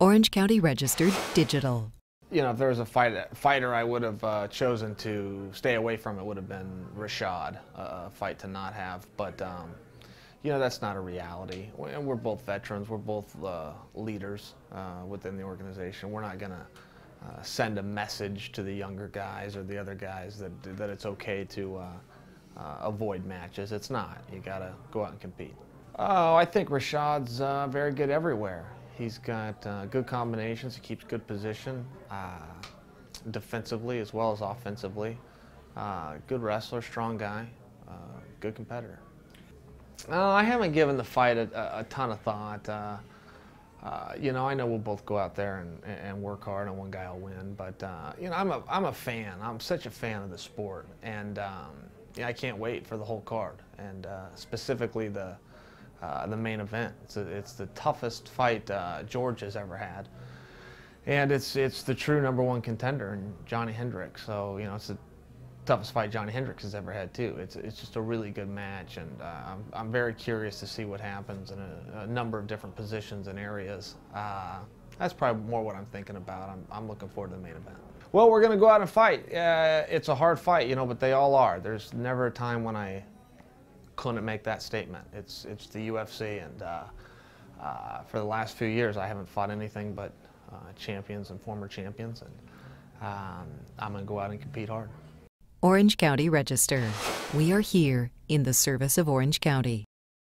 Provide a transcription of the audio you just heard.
Orange County Registered Digital. You know, if there was a fight, fighter I would have uh, chosen to stay away from, it would have been Rashad, uh, a fight to not have. But, um, you know, that's not a reality. We're both veterans. We're both uh, leaders uh, within the organization. We're not going to uh, send a message to the younger guys or the other guys that, that it's okay to uh, uh, avoid matches. It's not. You got to go out and compete. Oh, I think Rashad's uh, very good everywhere. He's got uh, good combinations. He keeps good position uh, defensively as well as offensively. Uh, good wrestler, strong guy, uh, good competitor. I haven't given the fight a, a ton of thought. Uh, you know, I know we'll both go out there and, and work hard, and one guy will win. But you know, I'm a I'm a fan. I'm such a fan of the sport, and um, yeah, I can't wait for the whole card, and specifically the uh, the main event. It's, a, it's the toughest fight uh, Georges has ever had. And it's, it's the true number one contender in Johnny Hendricks. So, you know, it's the toughest fight Johnny Hendricks has ever had, too. It's, it's just a really good match, and uh, I'm, I'm very curious to see what happens in a, a number of different positions and areas. Uh, that's probably more what I'm thinking about. I'm, I'm looking forward to the main event. Well, we're going to go out and fight. Uh, it's a hard fight, you know, but they all are. There's never a time when I couldn't make that statement. It's, it's the UFC, and uh, uh, for the last few years, I haven't fought anything but uh, champions and former champions, and um, I'm going to go out and compete hard. Orange County Register. We are here in the service of Orange County.